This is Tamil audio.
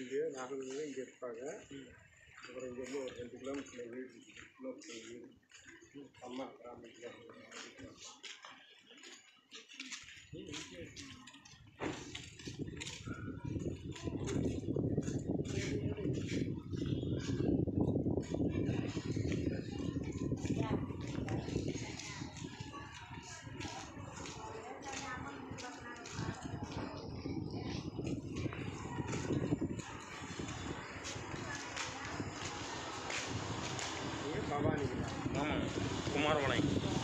இங்கே நாகலூரில் இங்கே இருப்பாங்க அப்புறம் இங்கேருந்து ஒரு ரெண்டு கிலோமீட்டர் வீடு கிலோமீட்டர் வீடு அம்மா கிராமத்தில் ਮਾਰ ਵਾਲਾ ਹੀ